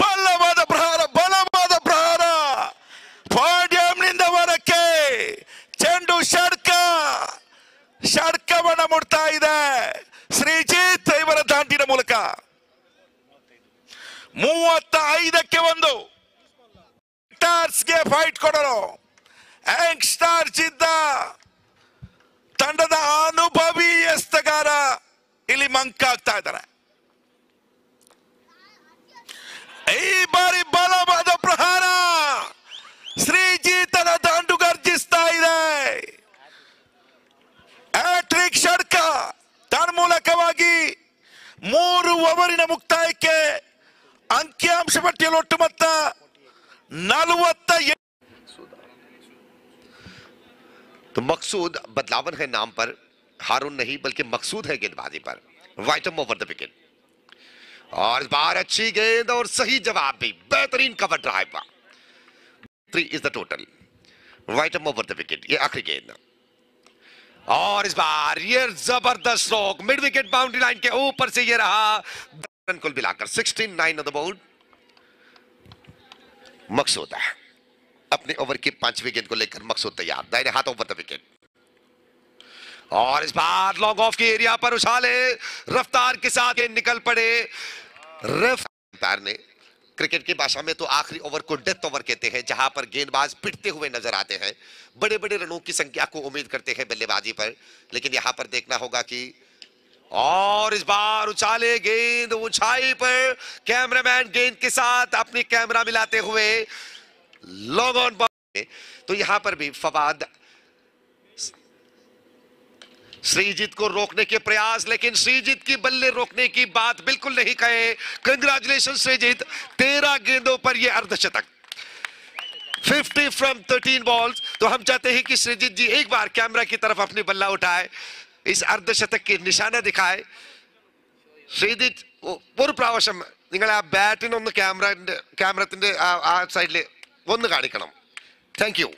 ಬಲವಾದ ಪ್ರಹಾರ ಬಲವಾದ ಪ್ರಹಾರ. ಪಾಡ್ಯಂನಿಂದ ಹೊರಕ್ಕೆ ಚೆಂಡು ಷಡ್ಕ ಷಡ್ಕವನ್ನ ಮುಡ್ತಾ ಇದೆ. ಶ್ರೀಜಿತ್ ಇವರ ದಾಂಟಿನ ಮೂಲಕ. ಮೂವತ್ತ ಐದಕ್ಕೆ ಒಂದು ಫೈಟ್ ಕೊಡಲು. ಯಂಗ್ ಸ್ಟಾರ್ಸ್ ಇದ್ದ ತಂಡದ ಇಲ್ಲಿ ಮಂಕ್ ಆಗ್ತಾ ಇದ್ದಾರೆ ಈ ಬಾರಿ ಬಲವಾದ ಪ್ರಹಾರ ಶ್ರೀಜೀತನ ದಾಂಡು ಗರ್ಜಿಸ್ತಾ ಇದೆ ಹ್ಯಾಟ್ರಿಕ್ ಷಡ್ಕ ತನ್ಮೂಲಕವಾಗಿ ಮೂರು ಓವರಿನ ಮುಕ್ತಾಯಕ್ಕೆ ಅಂಕಿಅಂಶ ಪಟ್ಟಿಯಲ್ಲಿ ಒಟ್ಟು ಮೊತ್ತ ನಲವತ್ತ ಎ- तो मकसूद बदलावन है नाम पर हारून नहीं, बल्कि मकसूद है गेंदबाजी पर। वाइटम ओवर द विकेट और इस बार अच्छी गेंद और सही जवाब भी। बेहतरीन cover drive three is the total वाइटम over the wicket ये आखिरी गेंद। और इस बार ये ज़बरदस्त stroke mid wicket boundary line के ऊपर से ये रहा। रन कुल मिलाकर 69 ऑन द बोर्ड मकसूद है। अपने ओवर की पांचवी गेंद को लेकर मकसूद तैयार। दाहिने हाथ ओवर द विकेट और इस बार लॉन्ग ऑफ़ के एरिया पर उछाले। रफ्तार के साथ निकल पड़े। रफ अंपायर ने क्रिकेट की भाषा में तो आखिरी ओवर को डेथ ओवर कहते हैं, जहाँ पर गेंदबाज पिटते हुए नज़र आते हैं। बड़े बड़े रनों की संख्या को उम्मीद करते हैं बल्लेबाजी पर, लेकिन यहाँ पर देखना होगा कि और इस बार उछाले गेंद, ऊंचाई पर कैमरामैन गेंद के साथ अपनी कैमरा मिलाते हुए लॉन्ग ऑन तो यहाँ पर भी फवाद श्रीजीत को रोकने के प्रयास लेकिन श्रीजीत की बल्ले रोकने की बात बिल्कुल नहीं कहे कंग्रेचुलेशन श्रीजीत तेरह गेंदों पर यह अर्धशतक 50 फ्रॉम 13 बॉल्स तो हम चाहते हैं कि श्रीजीत जी एक बार कैमरा की तरफ अपनी बल्ला उठाए इस अर्धशतक के निशाना दिखाए ശ്രീജിത്ത് ഒരു പ്രാവശ്യം നിങ്ങൾ ആ ബാറ്റിനൊന്ന് ക്യാമറന്റെ ക്യാമറത്തിന്റെ ആ സൈഡിൽ ഒന്ന് കാണിക്കണം थैंक यू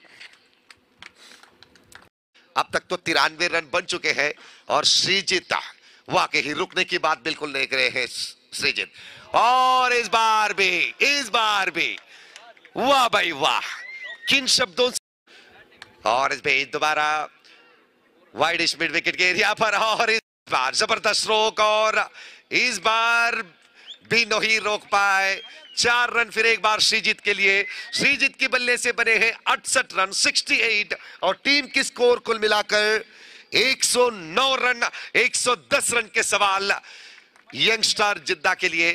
अब तक तो तिरानवे रन बन चुके हैं और श्रीजीत वाकई रुकने की बात बिल्कुल नहीं रहे हैं श्रीजीत और इस बार भी, इस बार भी, वाह भाई वाह, किन शब्दों से और इस बीच दोबारा वाइड मिड विकेट के एरिया पर और इस बार ज़बरदस्त स्ट्रोक और इस बार भी नहीं रोक पाए। चार रन फिर एक बार श्रीजीत के लिए। श्रीजीत की बल्ले से बने हैं अड़सठ रन 68 और टीम की स्कोर कुल मिलाकर 109 रन 110 रन के सवाल यंगस्टार जिद्दा के लिए।